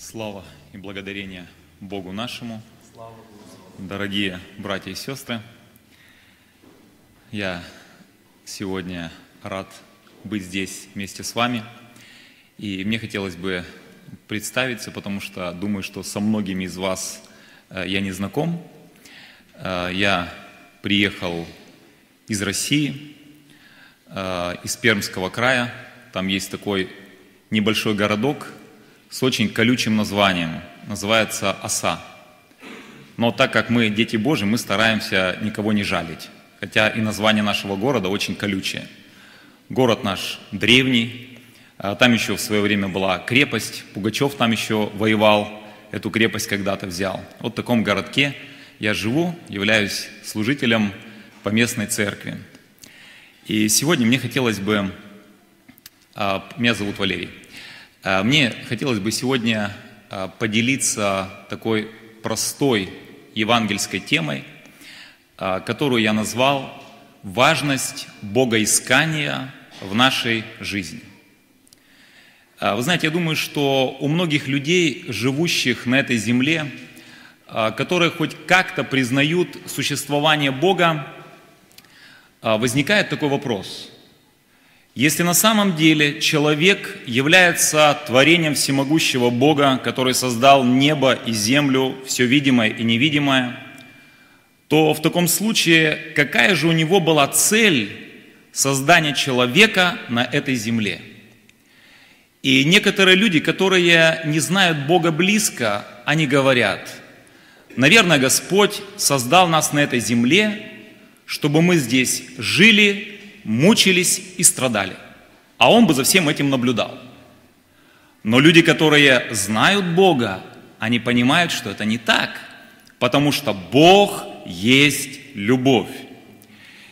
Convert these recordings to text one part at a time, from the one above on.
Слава и благодарение Богу нашему. Дорогие братья и сестры, я сегодня рад быть здесь вместе с вами. И мне хотелось бы представиться, потому что думаю, что со многими из вас э, я не знаком. Э, я приехал из России, э, из Пермского края. Там есть такой небольшой городок с очень колючим названием. Называется Оса. Но так как мы дети Божьи, мы стараемся никого не жалить. Хотя и название нашего города очень колючее. Город наш древний. А там еще в свое время была крепость. Пугачев там еще воевал. Эту крепость когда-то взял. Вот в таком городке я живу, являюсь служителем по местной церкви. И сегодня мне хотелось бы... А, меня зовут Валерий. А, мне хотелось бы сегодня а, поделиться такой простой евангельской темой, а, которую я назвал «Важность богоискания в нашей жизни». Вы знаете, я думаю, что у многих людей, живущих на этой земле, которые хоть как-то признают существование Бога, возникает такой вопрос – если на самом деле человек является творением всемогущего Бога, который создал небо и землю, все видимое и невидимое, то в таком случае какая же у него была цель создания человека на этой земле? И некоторые люди, которые не знают Бога близко, они говорят, наверное, Господь создал нас на этой земле, чтобы мы здесь жили, мучились и страдали. А он бы за всем этим наблюдал. Но люди, которые знают Бога, они понимают, что это не так, потому что Бог есть любовь.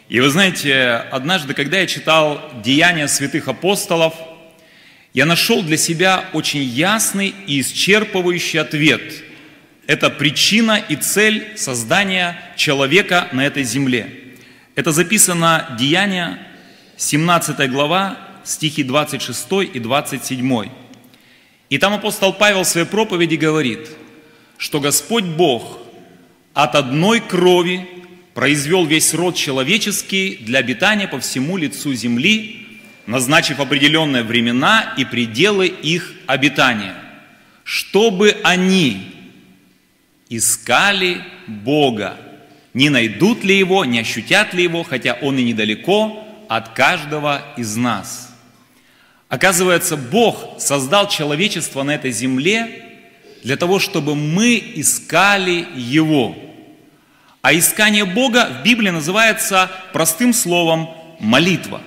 И вы знаете, однажды, когда я читал Деяния святых апостолов, я нашел для себя очень ясный и исчерпывающий ответ. Это причина и цель создания человека на этой земле – это записано Деяния, 17 глава, стихи 26 и 27. И там апостол Павел в своей проповеди говорит, что Господь Бог от одной крови произвел весь род человеческий для обитания по всему лицу земли, назначив определенные времена и пределы их обитания, чтобы они искали Бога не найдут ли его, не ощутят ли его, хотя он и недалеко от каждого из нас. Оказывается, Бог создал человечество на этой земле для того, чтобы мы искали Его. А искание Бога в Библии называется простым словом молитва.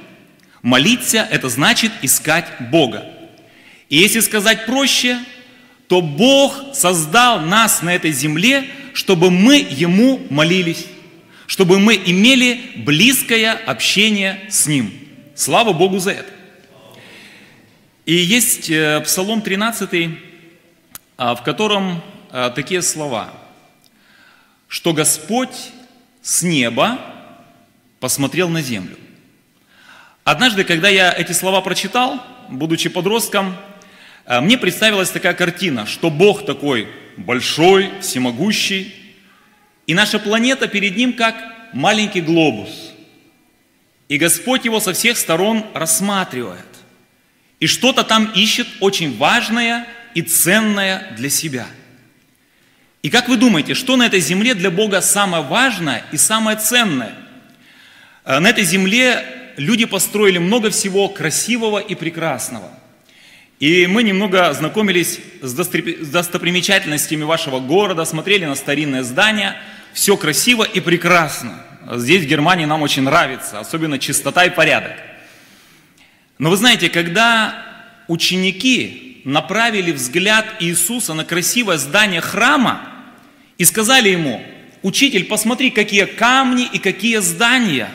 Молиться – это значит искать Бога. И если сказать проще, то Бог создал нас на этой земле – чтобы мы Ему молились, чтобы мы имели близкое общение с Ним. Слава Богу за это. И есть э, Псалом 13, а, в котором а, такие слова, что Господь с неба посмотрел на землю. Однажды, когда я эти слова прочитал, будучи подростком, мне представилась такая картина, что Бог такой большой, всемогущий, и наша планета перед ним как маленький глобус. И Господь его со всех сторон рассматривает. И что-то там ищет очень важное и ценное для себя. И как вы думаете, что на этой земле для Бога самое важное и самое ценное? Э, на этой земле люди построили много всего красивого и прекрасного – и мы немного ознакомились с достопримечательностями вашего города, смотрели на старинное здание. Все красиво и прекрасно. Здесь, в Германии, нам очень нравится, особенно чистота и порядок. Но вы знаете, когда ученики направили взгляд Иисуса на красивое здание храма и сказали ему, «Учитель, посмотри, какие камни и какие здания»,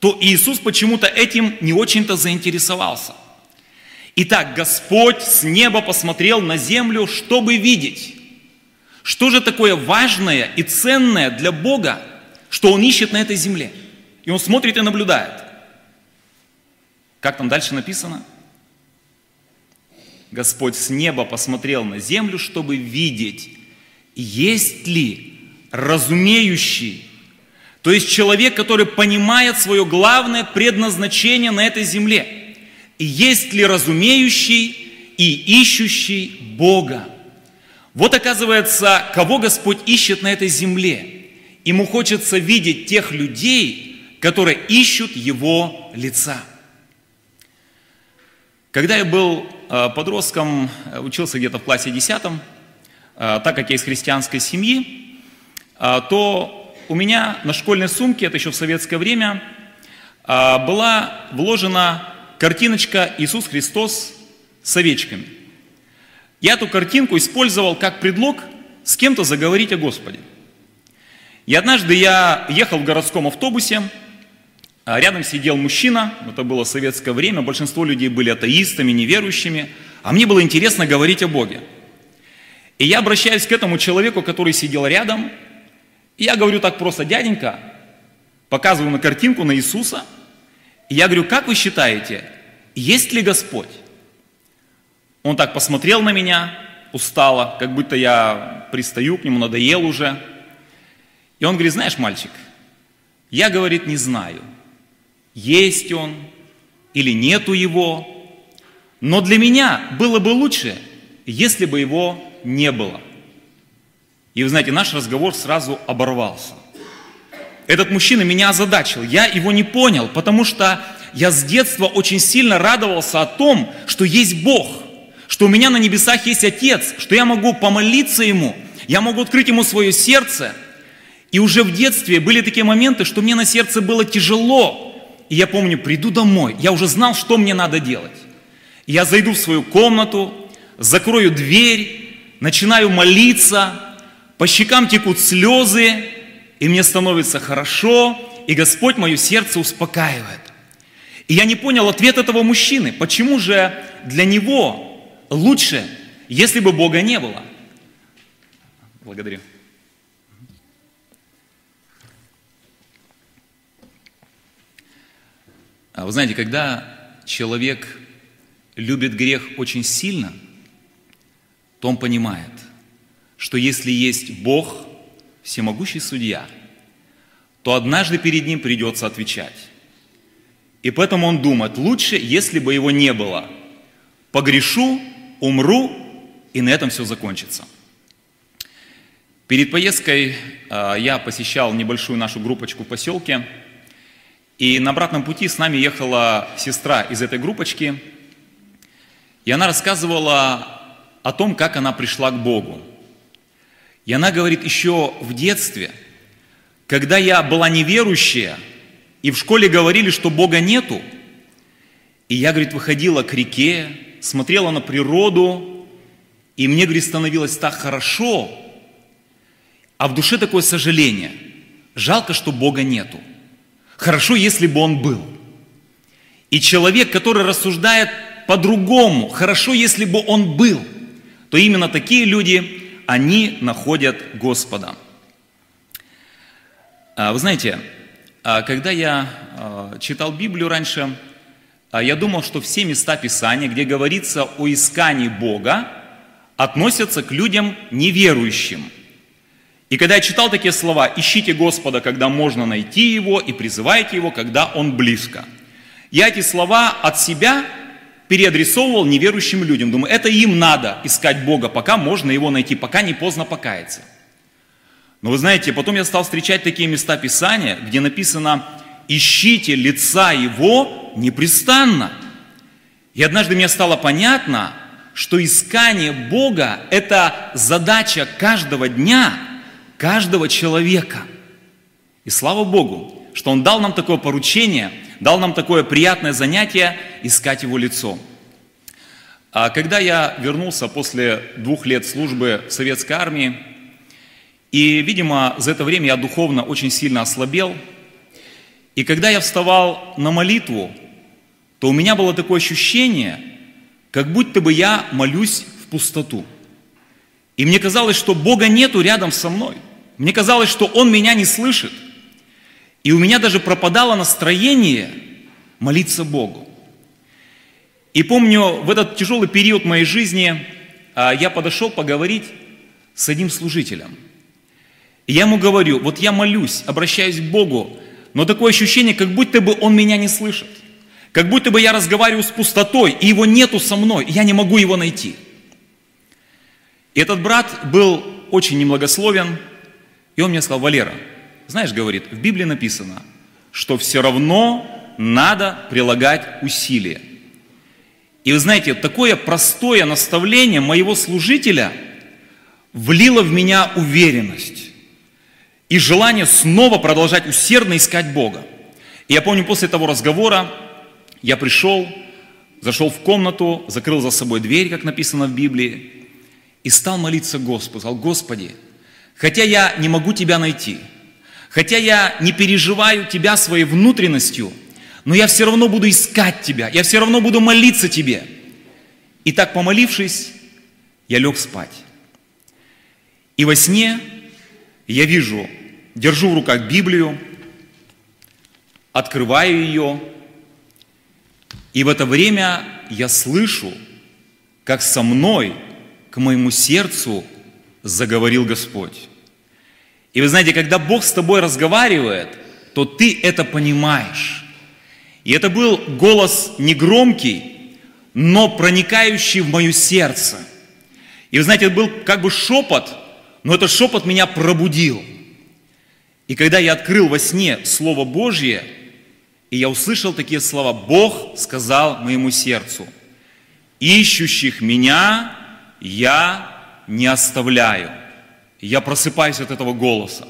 то Иисус почему-то этим не очень-то заинтересовался – Итак, Господь с неба посмотрел на землю, чтобы видеть, что же такое важное и ценное для Бога, что Он ищет на этой земле. И Он смотрит и наблюдает. Как там дальше написано? Господь с неба посмотрел на землю, чтобы видеть, есть ли разумеющий, то есть человек, который понимает свое главное предназначение на этой земле, и есть ли разумеющий и ищущий Бога. Вот оказывается, кого Господь ищет на этой земле. Ему хочется видеть тех людей, которые ищут Его лица. Когда я был э, подростком, э, учился где-то в классе 10, э, так как я из христианской семьи, то у меня на школьной сумке, это еще в советское время, была вложена картиночка Иисус Христос с овечками. Я эту картинку использовал как предлог с кем-то заговорить о Господе. И однажды я ехал в городском автобусе, а рядом сидел мужчина, это было советское время, большинство людей были атеистами, неверующими, а мне было интересно говорить о Боге. И я обращаюсь к этому человеку, который сидел рядом, и я говорю так просто, дяденька, показываю на картинку на Иисуса, и я говорю, как вы считаете, есть ли Господь? Он так посмотрел на меня, устало, как будто я пристаю к нему, надоел уже. И он говорит, знаешь, мальчик, я, говорит, не знаю – есть он или нету его. Но для меня было бы лучше, если бы его не было. И вы знаете, наш разговор сразу оборвался. Этот мужчина меня озадачил. Я его не понял, потому что я с детства очень сильно радовался о том, что есть Бог, что у меня на небесах есть Отец, что я могу помолиться Ему, я могу открыть Ему свое сердце. И уже в детстве были такие моменты, что мне на сердце было тяжело, и я помню, приду домой, я уже знал, что мне надо делать. Я зайду в свою комнату, закрою дверь, начинаю молиться, по щекам текут слезы, и мне становится хорошо, и Господь мое сердце успокаивает. И я не понял ответ этого мужчины, почему же для него лучше, если бы Бога не было. Благодарю. А вы знаете, когда человек любит грех очень сильно, то он понимает, что если есть Бог, всемогущий судья, то однажды перед ним придется отвечать. И поэтому он думает, лучше, если бы его не было. Погрешу, умру, и на этом все закончится. Перед поездкой а, я посещал небольшую нашу группочку в поселке – и на обратном пути с нами ехала сестра из этой группочки, и она рассказывала о том, как она пришла к Богу. И она говорит, еще в детстве, когда я была неверующая, и в школе говорили, что Бога нету, и я, говорит, выходила к реке, смотрела на природу, и мне, говорит, становилось так хорошо, а в душе такое сожаление. Жалко, что Бога нету. Хорошо, если бы он был. И человек, который рассуждает по-другому, хорошо, если бы он был, то именно такие люди, они находят Господа. А, вы знаете, а, когда я а, читал Библию раньше, я думал, что все места Писания, где говорится о искании Бога, относятся к людям неверующим – и когда я читал такие слова, ищите Господа, когда можно найти Его, и призывайте Его, когда Он близко. Я эти слова от себя переадресовывал неверующим людям. Думаю, это им надо искать Бога, пока можно Его найти, пока не поздно покаяться. Но вы знаете, потом я стал встречать такие места Писания, где написано «Ищите лица Его непрестанно». И однажды мне стало понятно, что искание Бога – это задача каждого дня – каждого человека. И слава Богу, что Он дал нам такое поручение, дал нам такое приятное занятие искать Его лицо. А когда я вернулся после двух лет службы в советской армии, и, видимо, за это время я духовно очень сильно ослабел, и когда я вставал на молитву, то у меня было такое ощущение, как будто бы я молюсь в пустоту. И мне казалось, что Бога нету рядом со мной. Мне казалось, что Он меня не слышит. И у меня даже пропадало настроение молиться Богу. И помню, в этот тяжелый период моей жизни а, я подошел поговорить с одним служителем. И я ему говорю, вот я молюсь, обращаюсь к Богу, но такое ощущение, как будто бы он меня не слышит. Как будто бы я разговариваю с пустотой, и его нету со мной, и я не могу его найти. И этот брат был очень немногословен, и он мне сказал, Валера, знаешь, говорит, в Библии написано, что все равно надо прилагать усилия. И вы знаете, такое простое наставление моего служителя влило в меня уверенность и желание снова продолжать усердно искать Бога. И я помню, после того разговора я пришел, зашел в комнату, закрыл за собой дверь, как написано в Библии, и стал молиться Господу. Сказал, Господи, хотя я не могу Тебя найти, хотя я не переживаю Тебя своей внутренностью, но я все равно буду искать Тебя, я все равно буду молиться Тебе. И так помолившись, я лег спать. И во сне я вижу, держу в руках Библию, открываю ее, и в это время я слышу, как со мной к моему сердцу заговорил Господь. И вы знаете, когда Бог с тобой разговаривает, то ты это понимаешь. И это был голос негромкий, но проникающий в мое сердце. И вы знаете, это был как бы шепот, но этот шепот меня пробудил. И когда я открыл во сне Слово Божье, и я услышал такие слова, Бог сказал моему сердцу, ищущих меня я не оставляю. Я просыпаюсь от этого голоса.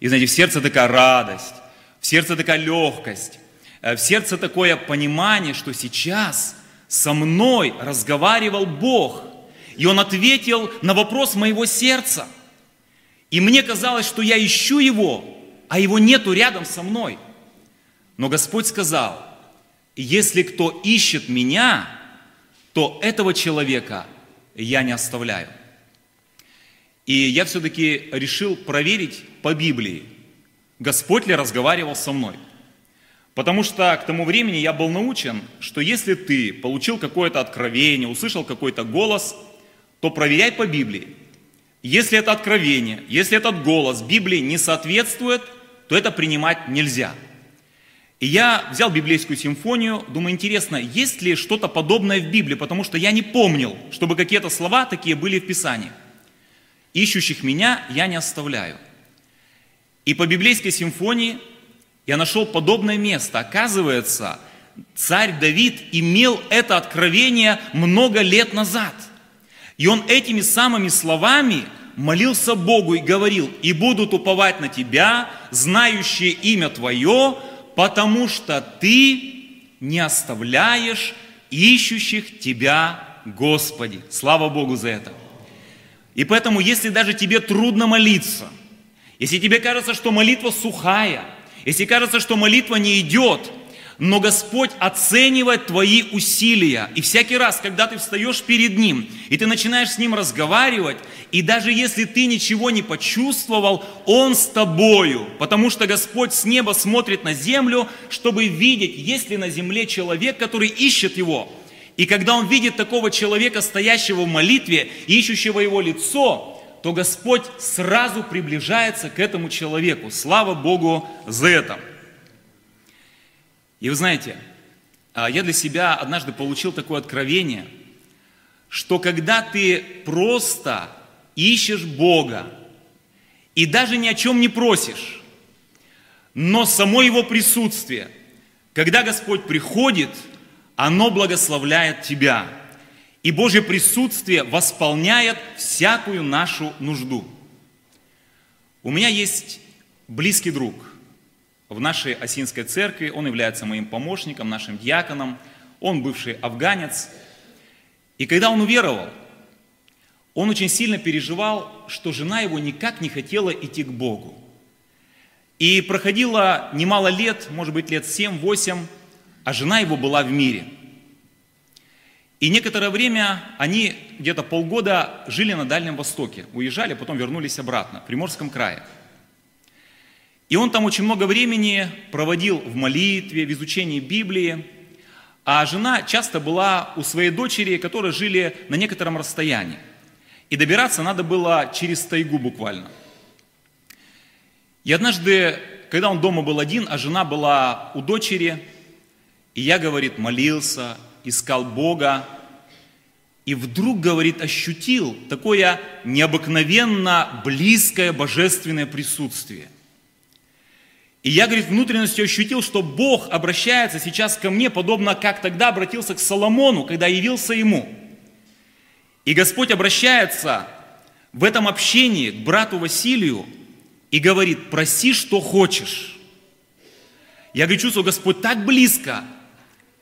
И знаете, в сердце такая радость, в сердце такая легкость, э, в сердце такое понимание, что сейчас со мной разговаривал Бог – и он ответил на вопрос моего сердца. И мне казалось, что я ищу его, а его нету рядом со мной. Но Господь сказал, если кто ищет меня, то этого человека я не оставляю. И я все-таки решил проверить по Библии, Господь ли разговаривал со мной. Потому что к тому времени я был научен, что если ты получил какое-то откровение, услышал какой-то голос – то проверяй по Библии. Если это откровение, если этот голос Библии не соответствует, то это принимать нельзя. И я взял библейскую симфонию, думаю, интересно, есть ли что-то подобное в Библии, потому что я не помнил, чтобы какие-то слова такие были в Писании. Ищущих меня я не оставляю. И по библейской симфонии я нашел подобное место. Оказывается, царь Давид имел это откровение много лет назад – и он этими самыми словами молился Богу и говорил, «И будут уповать на Тебя, знающие имя Твое, потому что Ты не оставляешь ищущих Тебя, Господи». Слава Богу за это. И поэтому, если даже тебе трудно молиться, если тебе кажется, что молитва сухая, если кажется, что молитва не идет – но Господь оценивает твои усилия. И всякий раз, когда ты встаешь перед Ним, и ты начинаешь с Ним разговаривать, и даже если ты ничего не почувствовал, Он с тобою, потому что Господь с неба смотрит на землю, чтобы видеть, есть ли на земле человек, который ищет Его. И когда Он видит такого человека, стоящего в молитве, ищущего Его лицо, то Господь сразу приближается к этому человеку. Слава Богу за это. И вы знаете, а, я для себя однажды получил такое откровение, что когда ты просто ищешь Бога и даже ни о чем не просишь, но само Его присутствие, когда Господь приходит, оно благословляет тебя. И Божье присутствие восполняет всякую нашу нужду. У меня есть близкий друг – в нашей Осинской церкви, он является моим помощником, нашим диаконом, он бывший афганец. И когда он уверовал, он очень сильно переживал, что жена его никак не хотела идти к Богу. И проходило немало лет, может быть лет 7-8, а жена его была в мире. И некоторое время они где-то полгода жили на Дальнем Востоке, уезжали, потом вернулись обратно, в Приморском крае – и он там очень много времени проводил в молитве, в изучении Библии. а жена часто была у своей дочери, которые жили на некотором расстоянии. И добираться надо было через тайгу буквально. И однажды, когда он дома был один, а жена была у дочери, и я, говорит, молился, искал Бога, и вдруг, говорит, ощутил такое необыкновенно близкое божественное присутствие. И я, говорит, внутренностью ощутил, что Бог обращается сейчас ко мне, подобно как тогда обратился к Соломону, когда явился ему. И Господь обращается в этом общении к брату Василию и говорит, проси, что хочешь. Я говорю, чувствую, Господь так близко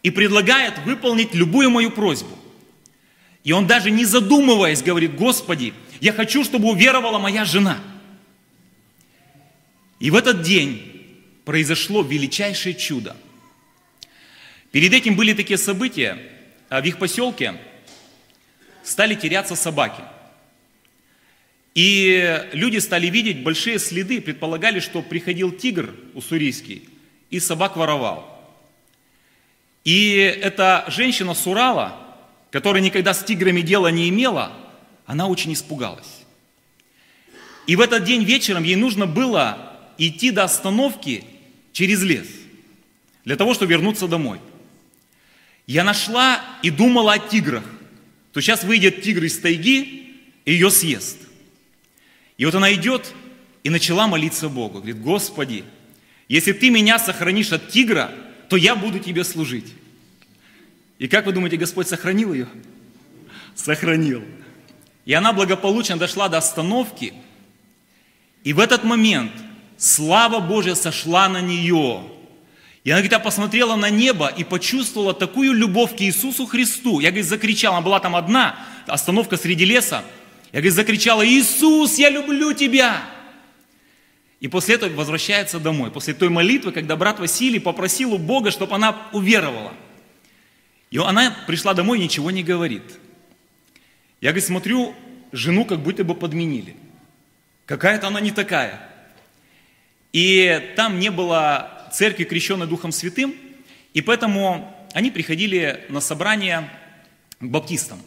и предлагает выполнить любую мою просьбу. И он даже не задумываясь говорит, Господи, я хочу, чтобы уверовала моя жена. И в этот день произошло величайшее чудо. Перед этим были такие события, а в их поселке стали теряться собаки. И люди стали видеть большие следы, предполагали, что приходил тигр уссурийский и собак воровал. И эта женщина с Урала, которая никогда с тиграми дела не имела, она очень испугалась. И в этот день вечером ей нужно было идти до остановки через лес для того, чтобы вернуться домой. Я нашла и думала о тиграх. То сейчас выйдет тигр из тайги и ее съест. И вот она идет и начала молиться Богу. Говорит, Господи, если ты меня сохранишь от тигра, то я буду тебе служить. И как вы думаете, Господь сохранил ее? Сохранил. И она благополучно дошла до остановки. И в этот момент слава Божья сошла на нее. И она, говорит, я посмотрела на небо и почувствовала такую любовь к Иисусу Христу. Я, говорит, закричала, она была там одна, остановка среди леса. Я, говорит, закричала, Иисус, я люблю Тебя. И после этого возвращается домой. После той молитвы, когда брат Василий попросил у Бога, чтобы она уверовала – и она пришла домой и ничего не говорит. Я, говорит, смотрю, жену как будто бы подменили. Какая-то она не такая. И там не было церкви, крещенной Духом Святым, и поэтому они приходили на собрание к баптистам.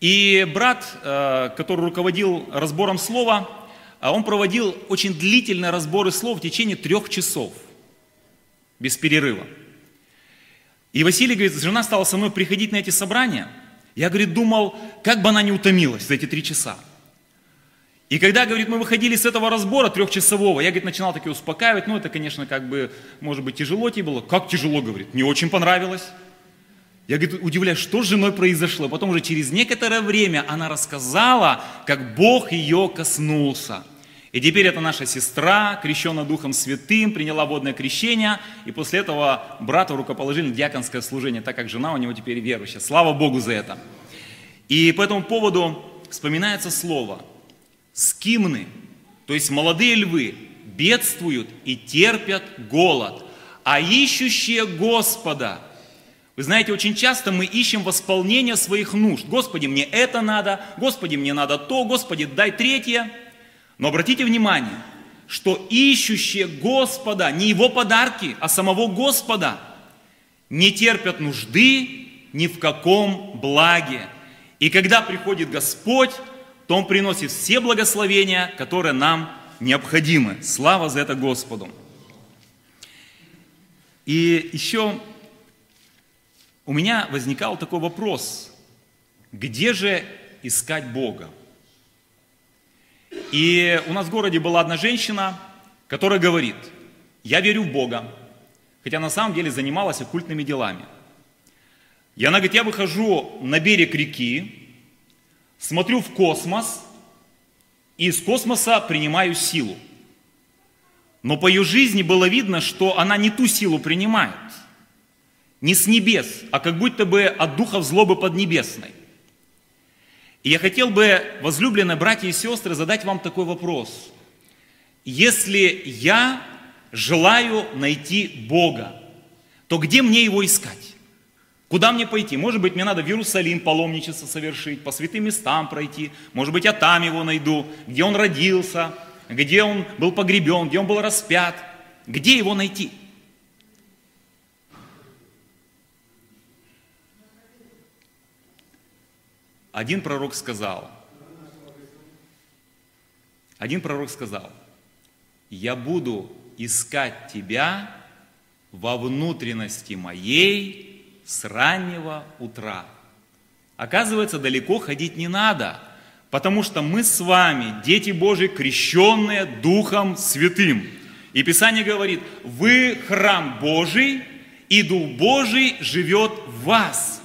И брат, э, который руководил разбором слова, он проводил очень длительные разборы слов в течение трех часов, без перерыва. И Василий говорит, жена стала со мной приходить на эти собрания. Я, говорит, думал, как бы она не утомилась за эти три часа. И когда, говорит, мы выходили с этого разбора трехчасового, я, говорит, начинал таки успокаивать, ну, это, конечно, как бы, может быть, тяжело тебе было. Как тяжело, говорит, мне очень понравилось. Я, говорит, удивляюсь, что с женой произошло. Потом уже через некоторое время она рассказала, как Бог ее коснулся. И теперь это наша сестра, крещенная Духом Святым, приняла водное крещение, и после этого брата рукоположили диаконское служение, так как жена у него теперь верующая. Слава Богу за это. И по этому поводу вспоминается слово «скимны», то есть молодые львы, бедствуют и терпят голод, а ищущие Господа – вы знаете, очень часто мы ищем восполнение своих нужд. Господи, мне это надо, Господи, мне надо то, Господи, дай третье. Но обратите внимание, что ищущие Господа, не Его подарки, а самого Господа, не терпят нужды ни в каком благе. И когда приходит Господь, то Он приносит все благословения, которые нам необходимы. Слава за это Господу. И еще у меня возникал такой вопрос, где же искать Бога? И у нас в городе была одна женщина, которая говорит, я верю в Бога, хотя на самом деле занималась оккультными делами. И она говорит, я выхожу на берег реки, смотрю в космос, и из космоса принимаю силу. Но по ее жизни было видно, что она не ту силу принимает. Не с небес, а как будто бы от духов злобы поднебесной. И я хотел бы, возлюбленные братья и сестры, задать вам такой вопрос. Если я желаю найти Бога, то где мне Его искать? Куда мне пойти? Может быть, мне надо в Иерусалим паломничество совершить, по святым местам пройти. Может быть, я там его найду, где он родился, где он был погребен, где он был распят. Где его найти? Один пророк сказал, один пророк сказал, я буду искать тебя во внутренности моей с раннего утра. Оказывается, далеко ходить не надо, потому что мы с вами, дети Божьи, крещенные Духом Святым. И Писание говорит, вы храм Божий, и Дух Божий живет в вас.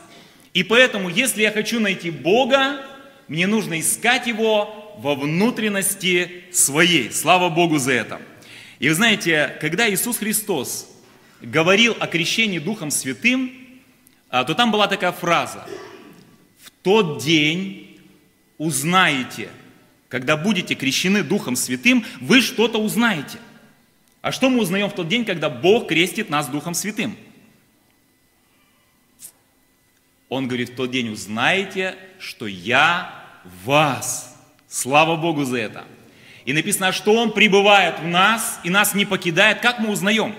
И поэтому, если я хочу найти Бога, мне нужно искать Его во внутренности своей. Слава Богу за это. И вы знаете, когда Иисус Христос говорил о крещении Духом Святым, а, то там была такая фраза. В тот день узнаете, когда будете крещены Духом Святым, вы что-то узнаете. А что мы узнаем в тот день, когда Бог крестит нас Духом Святым? Он говорит, в тот день узнаете, что я вас. Слава Богу за это. И написано, что Он пребывает в нас и нас не покидает. Как мы узнаем?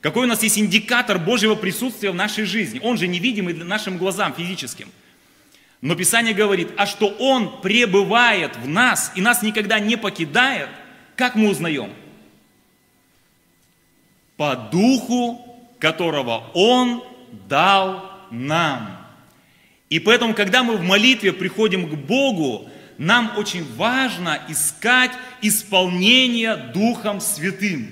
Какой у нас есть индикатор Божьего присутствия в нашей жизни? Он же невидимый для нашим глазам физическим. Но Писание говорит, а что Он пребывает в нас и нас никогда не покидает, как мы узнаем? По духу, которого Он дал нам. И поэтому, когда мы в молитве приходим к Богу, нам очень важно искать исполнение Духом Святым.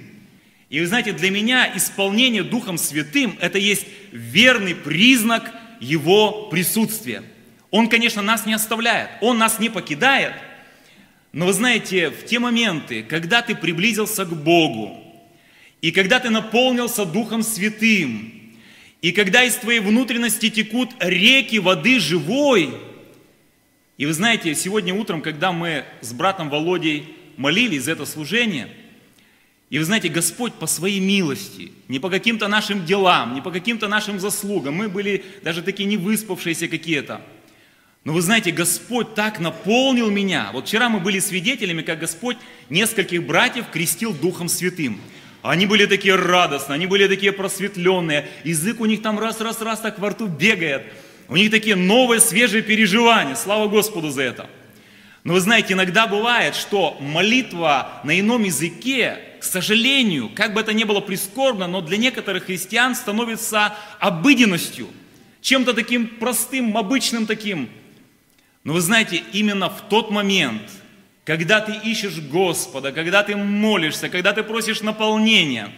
И вы знаете, для меня исполнение Духом Святым – это есть верный признак Его присутствия. Он, конечно, нас не оставляет, Он нас не покидает, но вы знаете, в те моменты, когда ты приблизился к Богу, и когда ты наполнился Духом Святым, и когда из твоей внутренности текут реки воды живой, и вы знаете, сегодня утром, когда мы с братом Володей молились за это служение, и вы знаете, Господь по своей милости, не по каким-то нашим делам, не по каким-то нашим заслугам, мы были даже такие не выспавшиеся какие-то, но вы знаете, Господь так наполнил меня. Вот вчера мы были свидетелями, как Господь нескольких братьев крестил Духом Святым. Они были такие радостные, они были такие просветленные. Язык у них там раз-раз-раз так во рту бегает. У них такие новые, свежие переживания. Слава Господу за это. Но вы знаете, иногда бывает, что молитва на ином языке, к сожалению, как бы это ни было прискорбно, но для некоторых христиан становится обыденностью, чем-то таким простым, обычным таким. Но вы знаете, именно в тот момент – когда ты ищешь Господа, когда ты молишься, когда ты просишь наполнения.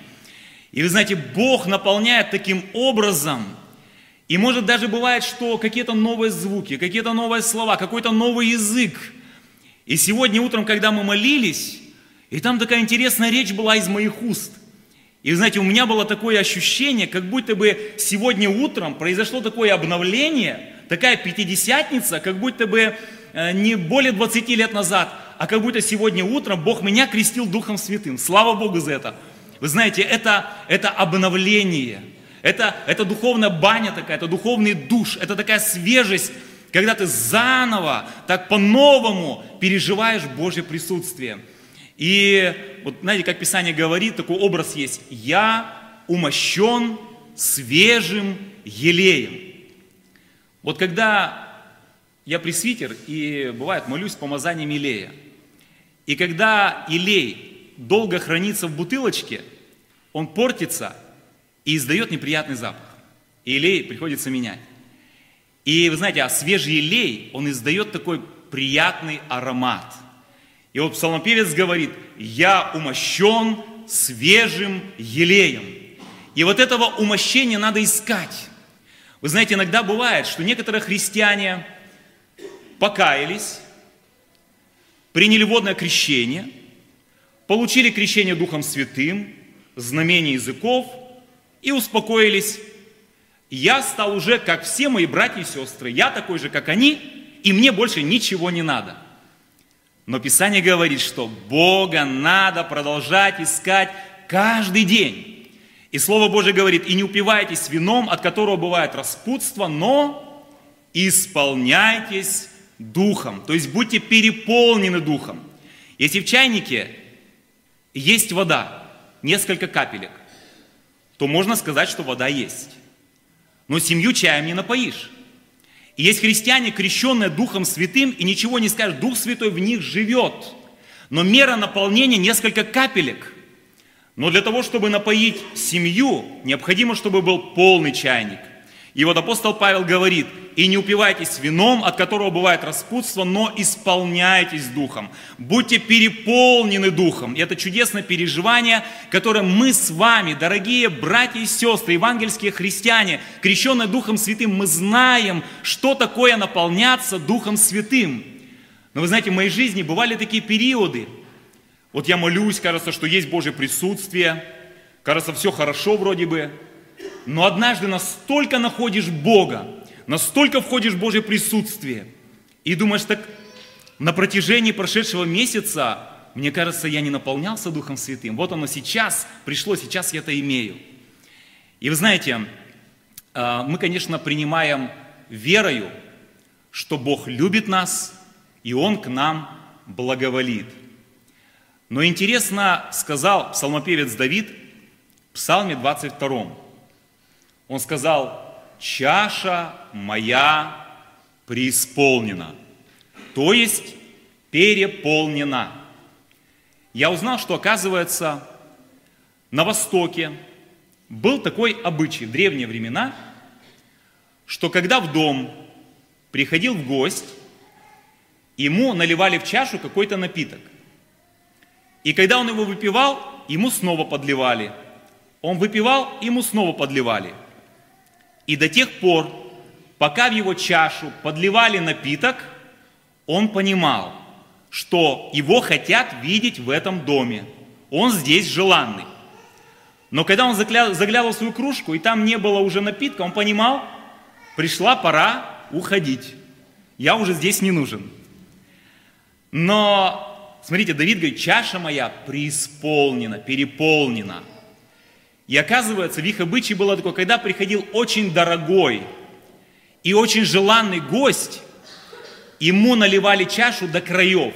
И вы знаете, Бог наполняет таким образом. И может даже бывает, что какие-то новые звуки, какие-то новые слова, какой-то новый язык. И сегодня утром, когда мы молились, и там такая интересная речь была из моих уст. И вы знаете, у меня было такое ощущение, как будто бы сегодня утром произошло такое обновление, такая пятидесятница, как будто бы э, не более 20 лет назад, а как будто сегодня утром Бог меня крестил Духом Святым. Слава Богу за это. Вы знаете, это, это обновление, это, это духовная баня такая, это духовный душ, это такая свежесть, когда ты заново, так по-новому переживаешь Божье присутствие. И вот знаете, как Писание говорит, такой образ есть. Я умощен свежим елеем. Вот когда я пресвитер и бывает молюсь помазанием елея, и когда илей долго хранится в бутылочке, он портится и издает неприятный запах. И илей приходится менять. И вы знаете, а свежий илей, он издает такой приятный аромат. И вот псалмопевец говорит, я умощен свежим елеем. И вот этого умощения надо искать. Вы знаете, иногда бывает, что некоторые христиане покаялись, приняли водное крещение, получили крещение Духом Святым, знамение языков и успокоились. Я стал уже, как все мои братья и сестры, я такой же, как они, и мне больше ничего не надо. Но Писание говорит, что Бога надо продолжать искать каждый день. И Слово Божье говорит, и не упивайтесь вином, от которого бывает распутство, но исполняйтесь духом, то есть будьте переполнены духом. Если в чайнике есть вода, несколько капелек, то можно сказать, что вода есть. Но семью чаем не напоишь. И есть христиане, крещенные Духом Святым, и ничего не скажешь, Дух Святой в них живет. Но мера наполнения несколько капелек. Но для того, чтобы напоить семью, необходимо, чтобы был полный чайник. И вот апостол Павел говорит, и не упивайтесь вином, от которого бывает распутство, но исполняйтесь духом. Будьте переполнены духом. И это чудесное переживание, которое мы с вами, дорогие братья и сестры, евангельские христиане, крещенные Духом Святым, мы знаем, что такое наполняться Духом Святым. Но вы знаете, в моей жизни бывали такие периоды. Вот я молюсь, кажется, что есть Божье присутствие, кажется, все хорошо вроде бы, но однажды настолько находишь Бога, настолько входишь в Божье присутствие, и думаешь, так на протяжении прошедшего месяца, мне кажется, я не наполнялся Духом Святым. Вот оно сейчас пришло, сейчас я это имею. И вы знаете, а, мы, конечно, принимаем верою, что Бог любит нас, и Он к нам благоволит. Но интересно сказал псалмопевец Давид в псалме 22. Он сказал, чаша моя преисполнена, то есть переполнена. Я узнал, что оказывается на Востоке был такой обычай в древние времена, что когда в дом приходил в гость, ему наливали в чашу какой-то напиток. И когда он его выпивал, ему снова подливали. Он выпивал, ему снова подливали. И до тех пор, пока в его чашу подливали напиток, он понимал, что его хотят видеть в этом доме. Он здесь желанный. Но когда он заглядывал в свою кружку, и там не было уже напитка, он понимал, пришла пора уходить. Я уже здесь не нужен. Но, смотрите, Давид говорит, чаша моя преисполнена, переполнена – и оказывается, в их обычае было такое, когда приходил очень дорогой и очень желанный гость, ему наливали чашу до краев,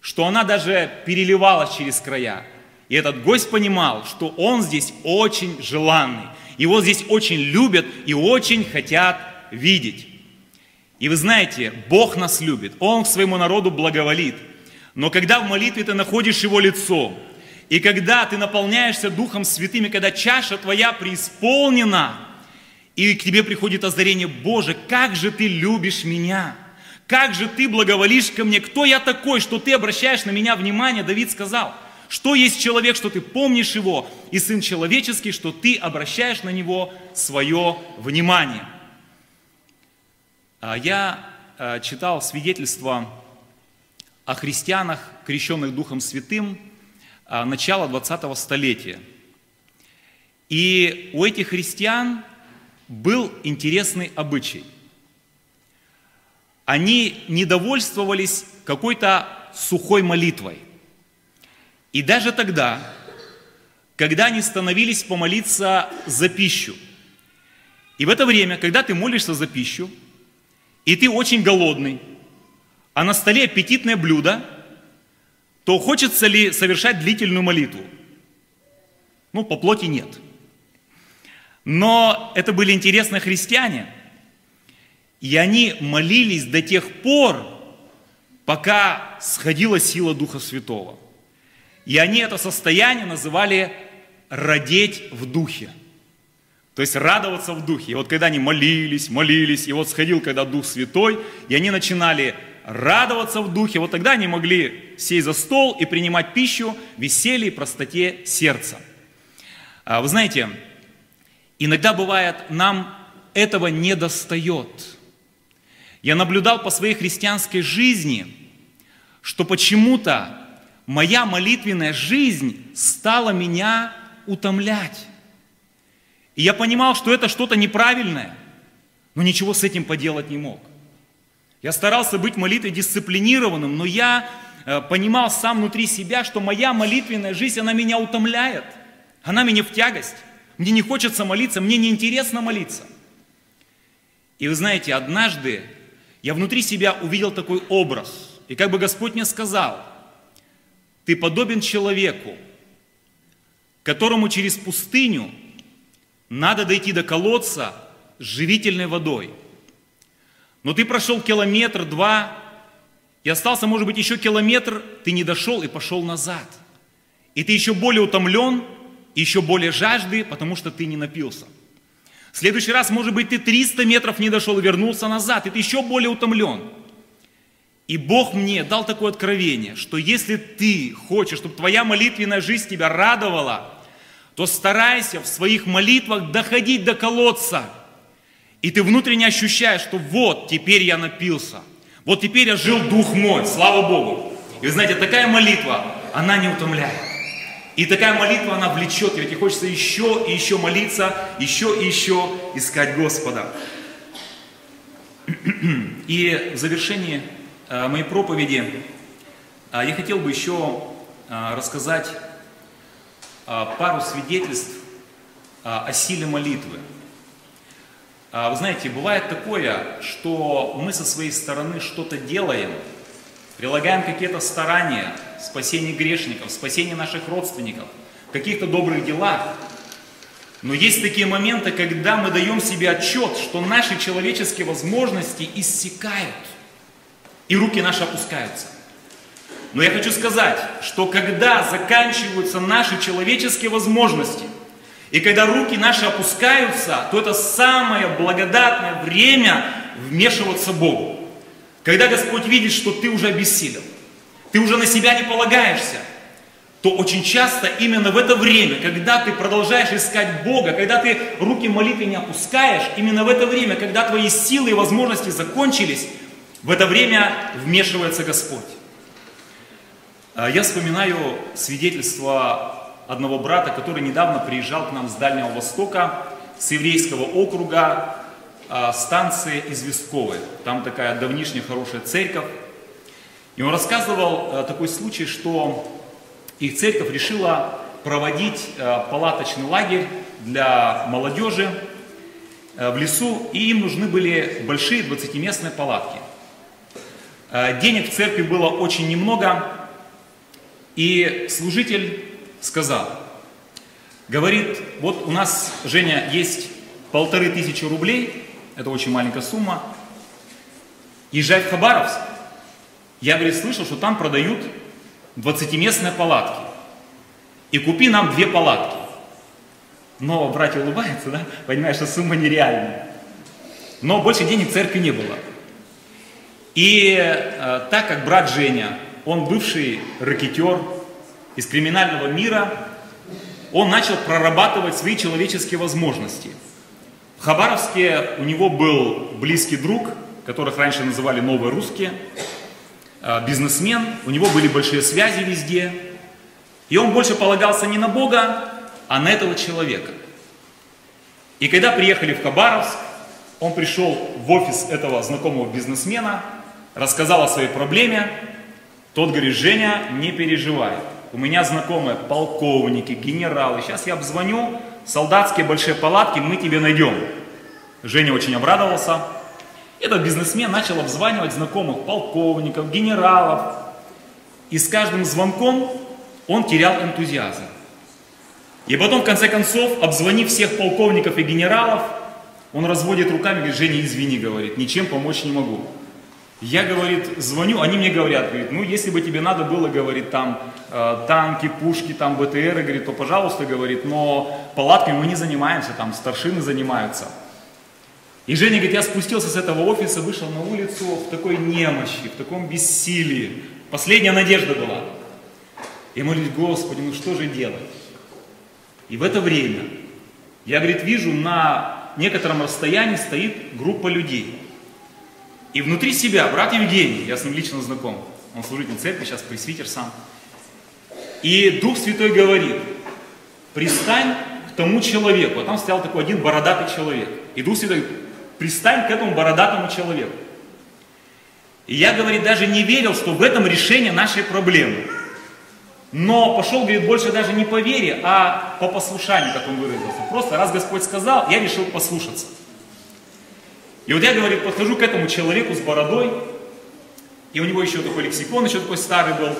что она даже переливалась через края. И этот гость понимал, что он здесь очень желанный, его здесь очень любят и очень хотят видеть. И вы знаете, Бог нас любит, Он к своему народу благоволит. Но когда в молитве ты находишь Его лицо, и когда ты наполняешься Духом Святым, и когда чаша твоя преисполнена, и к тебе приходит озарение, Боже, как же ты любишь меня, как же ты благоволишь ко мне, кто я такой, что ты обращаешь на меня внимание, Давид сказал, что есть человек, что ты помнишь его, и Сын Человеческий, что ты обращаешь на него свое внимание. А я э, читал свидетельства о христианах, крещенных Духом Святым, а, начала 20-го столетия. И у этих христиан был интересный обычай. Они недовольствовались какой-то сухой молитвой. И даже тогда, когда они становились помолиться за пищу, и в это время, когда ты молишься за пищу, и ты очень голодный, а на столе аппетитное блюдо – то хочется ли совершать длительную молитву? Ну, по плоти нет. Но это были интересные христиане, и они молились до тех пор, пока сходила сила Духа Святого. И они это состояние называли «родеть в духе». То есть радоваться в духе. И вот когда они молились, молились, и вот сходил когда Дух Святой, и они начинали радоваться в духе, вот тогда они могли сесть за стол и принимать пищу в веселье и простоте сердца. А, вы знаете, иногда бывает, нам этого не достает. Я наблюдал по своей христианской жизни, что почему-то моя молитвенная жизнь стала меня утомлять. И я понимал, что это что-то неправильное, но ничего с этим поделать не мог. Я старался быть молитвой дисциплинированным, но я э, понимал сам внутри себя, что моя молитвенная жизнь, она меня утомляет. Она меня в тягость. Мне не хочется молиться, мне неинтересно молиться. И вы знаете, однажды я внутри себя увидел такой образ. И как бы Господь мне сказал, ты подобен человеку, которому через пустыню надо дойти до колодца с живительной водой – Но ты прошел километр, два, и остался, может быть, еще километр, ты не дошел и пошел назад. И ты еще более утомлен, и еще более жажды, потому что ты не напился. В следующий раз, может быть, ты 300 метров не дошел и вернулся назад, и ты еще более утомлен. И Бог мне дал такое откровение, что если ты хочешь, чтобы твоя молитвенная жизнь тебя радовала, то старайся в своих молитвах доходить до колодца. И ты внутренне ощущаешь, что вот, теперь я напился. Вот теперь я жил дух мой, слава Богу. И вы знаете, такая молитва, она не утомляет. И такая молитва, она влечет, ведь хочется еще и еще молиться, еще и еще искать Господа. И в завершении Э, моей проповеди э, я хотел бы еще э, рассказать пару свидетельств о силе молитвы. Вы знаете, бывает такое, что мы со своей стороны что-то делаем, прилагаем какие-то старания, спасение грешников, спасение наших родственников, каких-то добрых делах. Но есть такие моменты, когда мы даем себе отчет, что наши человеческие возможности иссякают – и руки наши опускаются. Но я хочу сказать, что когда заканчиваются наши человеческие возможности, и когда руки наши опускаются, то это самое благодатное время вмешиваться Богу. Когда Господь видит, что ты уже обессилел, ты уже на себя не полагаешься, то очень часто именно в это время, когда ты продолжаешь искать Бога, когда ты руки молитвы не опускаешь, именно в это время, когда твои силы и возможности закончились, в это время вмешивается Господь. А, я вспоминаю свидетельство одного брата, который недавно приезжал к нам с Дальнего Востока, с еврейского округа, а, станции Известковой. Там такая давнишняя хорошая церковь. И он рассказывал а, такой случай, что их церковь решила проводить палаточный лагерь для молодежи в лесу, и им нужны были большие 20-местные палатки. Денег в церкви было очень немного, и служитель сказал, говорит, вот у нас, Женя, есть полторы тысячи рублей, это очень маленькая сумма, езжай в Хабаровск. Я, говорит, слышал, что там продают 20-местные палатки. И купи нам две палатки. Но братья улыбаются, да? Понимаешь, что сумма нереальная. Но больше денег церкви не было. И э, так как брат Женя, он бывший ракетер из криминального мира, он начал прорабатывать свои человеческие возможности. В Хабаровске у него был близкий друг, которых раньше называли новые русские, э, бизнесмен, у него были большие связи везде, и он больше полагался не на Бога, а на этого человека. И когда приехали в Хабаровск, он пришел в офис этого знакомого бизнесмена, рассказал о своей проблеме, тот говорит, Женя, не переживай, у меня знакомые полковники, генералы, сейчас я обзвоню, солдатские большие палатки мы тебе найдем. Женя очень обрадовался. Этот бизнесмен начал обзванивать знакомых полковников, генералов. И с каждым звонком он терял энтузиазм. И потом, в конце концов, обзвонив всех полковников и генералов, он разводит руками, говорит, Женя, извини, говорит, ничем помочь не могу. Я, говорит, звоню, они мне говорят, говорит, ну, если бы тебе надо было, говорит, там, э, танки, пушки, там, БТР, говорит, то, пожалуйста, говорит, но палатками мы не занимаемся, там, старшины занимаются. И Женя говорит, я спустился с этого офиса, вышел на улицу в такой немощи, в таком бессилии. Последняя надежда была. И молюсь, Господи, ну что же делать? И в это время я, говорит, вижу на некотором расстоянии стоит группа людей. И внутри себя брат Евгений, я с ним лично знаком, он служитель церкви, сейчас пресвитер сам. И Дух Святой говорит, пристань к тому человеку. А там стоял такой один бородатый человек. И Дух Святой говорит, пристань к этому бородатому человеку. И я, говорит, даже не верил, что в этом решение нашей проблемы. Но пошел, говорит, больше даже не по вере, а по послушанию, как он выразился. Просто раз Господь сказал, я решил послушаться. И вот я, говорит, подхожу к этому человеку с бородой, и у него еще такой лексикон, еще такой старый был.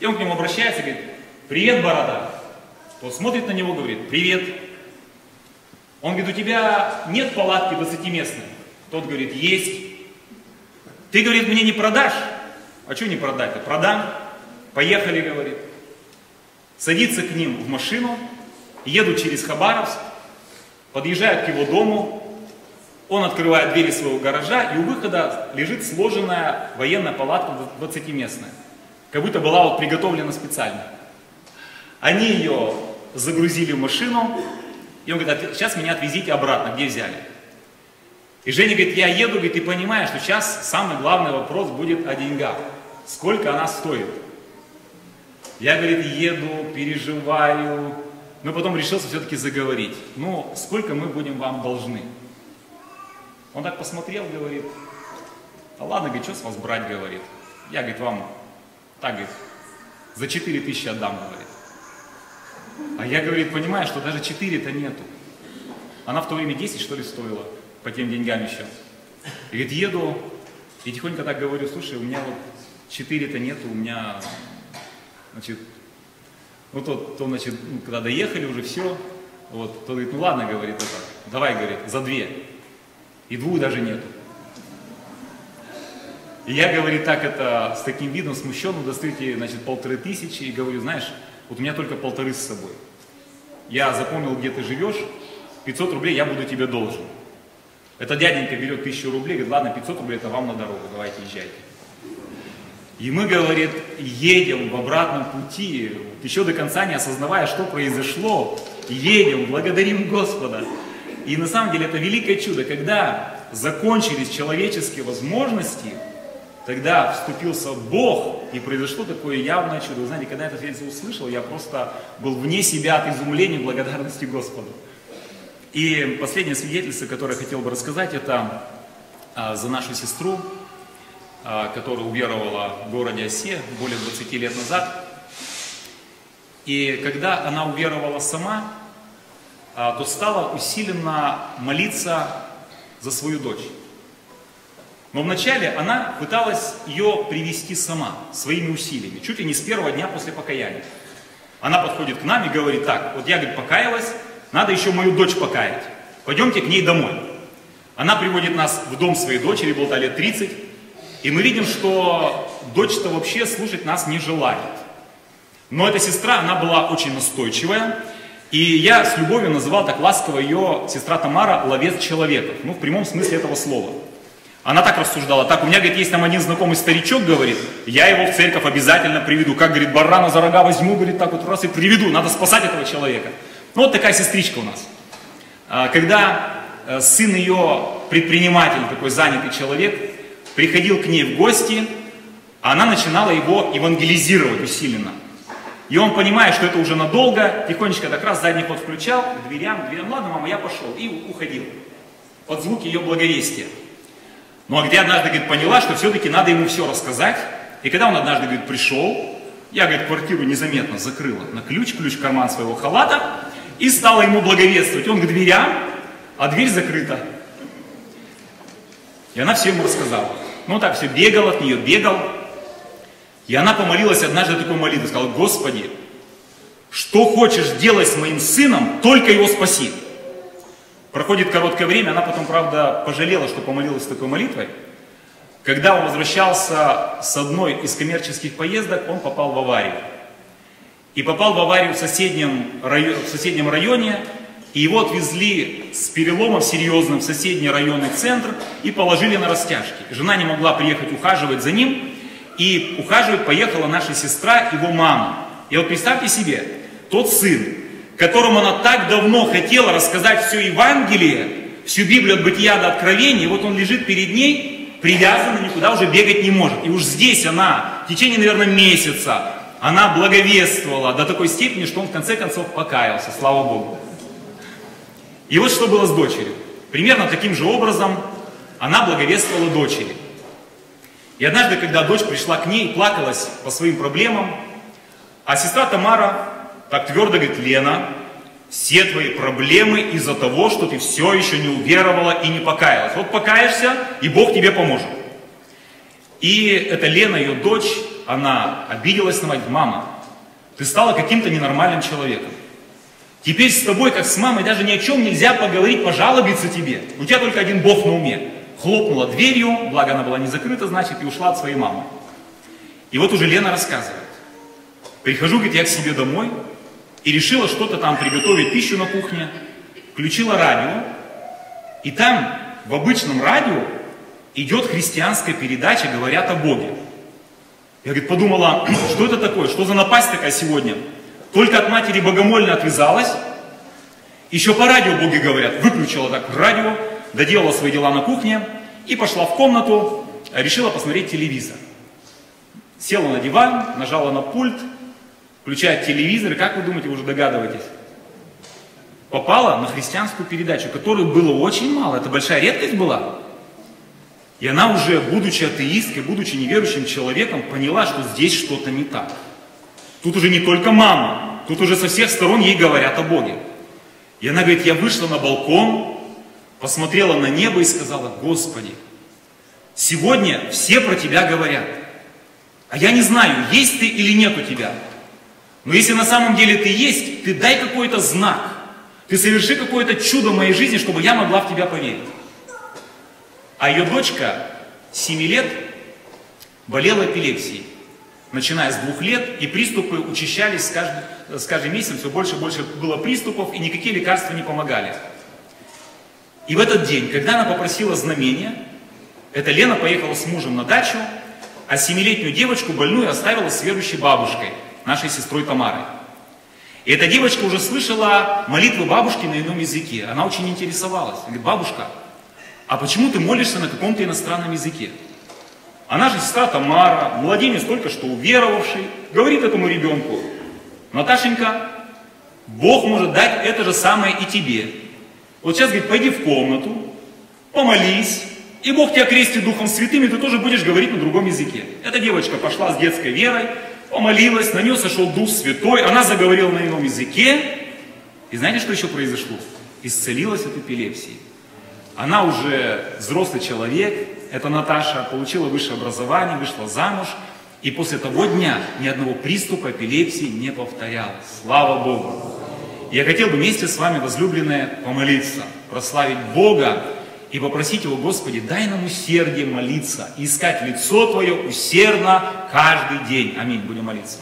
И он к нему обращается и говорит, привет, борода. Тот смотрит на него, говорит, привет. Он говорит, у тебя нет палатки 20-местной? Тот говорит, есть. ты, говорит, мне не продашь? А что не продать-то? Продам. Поехали, говорит. Садится к ним в машину, едут через Хабаровск, подъезжают к его дому, он открывает двери своего гаража, и у выхода лежит сложенная военная палатка 20-местная. Как будто была вот приготовлена специально. Они ее загрузили в машину, и он говорит, сейчас меня отвезите обратно, где взяли. И Женя говорит, я еду, говорит, и понимаю, что сейчас самый главный вопрос будет о деньгах. Сколько она стоит? Я, говорит, еду, переживаю, но потом решился все-таки заговорить. Ну, сколько мы будем вам должны? Он так посмотрел, говорит, а ладно, говорит, что с вас брать, говорит. Я, говорит, вам, так, говорит, за 4 тысячи отдам, говорит. А я, говорит, понимаю, что даже 4-то нету. Она в то время 10, что ли, стоила, по тем деньгам еще. И говорит, еду, и тихонько так говорю, слушай, у меня вот 4-то нету, у меня, значит, ну тот, то, значит, ну, когда доехали уже все, вот, тот говорит, ну ладно, говорит, это, давай, говорит, за две. И двух даже нету. И я, говорит, так это, с таким видом смущенным, достаете, значит, полторы тысячи, и говорю, знаешь, вот у меня только полторы с собой. Я запомнил, где ты живешь, 500 рублей я буду тебе должен. Этот дяденька берет тысячу рублей, говорит, ладно, 500 рублей это вам на дорогу, давайте езжайте. И мы, говорит, едем в обратном пути, еще до конца не осознавая, что произошло, едем, благодарим Господа. И на самом деле это великое чудо, когда закончились человеческие возможности, тогда вступился Бог, и произошло такое явное чудо. Вы знаете, когда я это свидетельство услышал, я просто был вне себя от изумления благодарности Господу. И последнее свидетельство, которое я хотел бы рассказать, это а, за нашу сестру, а, которая уверовала в городе Осе более 20 лет назад. И когда она уверовала сама, то стала усиленно молиться за свою дочь. Но вначале она пыталась ее привести сама, своими усилиями, чуть ли не с первого дня после покаяния. Она подходит к нам и говорит, так, вот я, говорит, покаялась, надо еще мою дочь покаять. Пойдемте к ней домой. Она приводит нас в дом своей дочери, была лет 30, и мы видим, что дочь-то вообще слушать нас не желает. Но эта сестра, она была очень настойчивая, и я с любовью называл так ласково ее сестра Тамара ловец человеков, ну в прямом смысле этого слова. Она так рассуждала, так, у меня, говорит, есть там один знакомый старичок, говорит, я его в церковь обязательно приведу, как, говорит, барана за рога возьму, говорит, так вот раз и приведу, надо спасать этого человека. Ну вот такая сестричка у нас. А, когда э, сын ее, предприниматель, такой занятый человек, приходил к ней в гости, она начинала его евангелизировать усиленно. И он, понимая, что это уже надолго, тихонечко так раз задний ход включал, к дверям, к дверям, ладно, мама, я пошел, и уходил. Под звуки ее благовестия. Ну а где однажды, говорит, поняла, что все-таки надо ему все рассказать. И когда он однажды, говорит, пришел, я, говорит, квартиру незаметно закрыла на ключ, ключ в карман своего халата, и стала ему благовествовать. Он к дверям, а дверь закрыта. И она все ему рассказала. Ну так все, бегал от нее, бегал, и она помолилась однажды такой молитвой, сказала, Господи, что хочешь делать с моим сыном, только его спаси. Проходит короткое время, она потом, правда, пожалела, что помолилась такой молитвой. Когда он возвращался с одной из коммерческих поездок, он попал в аварию. И попал в аварию в соседнем, районе, в соседнем районе, и его отвезли с переломом серьезным в соседний районный центр и положили на растяжки. Жена не могла приехать ухаживать за ним, и ухаживать поехала наша сестра, его мама. И вот представьте себе, тот сын, которому она так давно хотела рассказать все Евангелие, всю Библию от бытия до откровения, вот он лежит перед ней, привязанный, никуда уже бегать не может. И уж здесь она, в течение, наверное, месяца, она благовествовала до такой степени, что он в конце концов покаялся, слава Богу. И вот что было с дочерью. Примерно таким же образом она благовествовала дочери. И однажды, когда дочь пришла к ней, плакалась по своим проблемам, а сестра Тамара так твердо говорит, Лена, все твои проблемы из-за того, что ты все еще не уверовала и не покаялась. Вот покаешься, и Бог тебе поможет. И эта Лена, ее дочь, она обиделась на мать, мама, ты стала каким-то ненормальным человеком. Теперь с тобой, как с мамой, даже ни о чем нельзя поговорить, пожалобиться тебе. У тебя только один Бог на уме. Хлопнула дверью, благо она была не закрыта, значит, и ушла от своей мамы. И вот уже Лена рассказывает. Прихожу, говорит, я к себе домой и решила что-то там приготовить пищу на кухне, включила радио, и там в обычном радио идет христианская передача «Говорят о Боге». Я, говорит, подумала, что это такое, что за напасть такая сегодня? Только от матери богомольно отвязалась, еще по радио боги говорят, выключила так радио, доделала свои дела на кухне и пошла в комнату, решила посмотреть телевизор. Села на диван, нажала на пульт, включает телевизор, и как вы думаете, вы уже догадываетесь? Попала на христианскую передачу, которой было очень мало, это большая редкость была. И она уже, будучи атеисткой, будучи неверующим человеком, поняла, что здесь что-то не так. Тут уже не только мама, тут уже со всех сторон ей говорят о Боге. И она говорит, я вышла на балкон, посмотрела на небо и сказала, Господи, сегодня все про Тебя говорят. А я не знаю, есть Ты или нет у Тебя. Но если на самом деле Ты есть, Ты дай какой-то знак. Ты соверши какое-то чудо в моей жизни, чтобы я могла в Тебя поверить. А ее дочка 7 лет болела эпилепсией начиная с двух лет, и приступы учащались с каждым, с каждым месяцем, все больше и больше было приступов, и никакие лекарства не помогали. И в этот день, когда она попросила знамения, эта Лена поехала с мужем на дачу, а семилетнюю девочку больную оставила с верующей бабушкой, нашей сестрой Тамарой. И эта девочка уже слышала молитвы бабушки на ином языке. Она очень интересовалась. Говорит, бабушка, а почему ты молишься на каком-то иностранном языке? Она же сестра Тамара, младенец только что уверовавший, говорит этому ребенку, Наташенька, Бог может дать это же самое и тебе. Вот сейчас, говорит, пойди в комнату, помолись, и Бог тебя крестит Духом Святым, и ты тоже будешь говорить на другом языке. Эта девочка пошла с детской верой, помолилась, на нее сошел Дух Святой, она заговорила на ином языке. И знаете, что еще произошло? Исцелилась от эпилепсии. Она уже взрослый человек, эта Наташа получила высшее образование, вышла замуж, и после того дня ни одного приступа эпилепсии не повторялось. Слава Богу! Я хотел бы вместе с вами, возлюбленные, помолиться, прославить Бога и попросить Его, Господи, дай нам усердие молиться и искать лицо Твое усердно каждый день. Аминь. Будем молиться.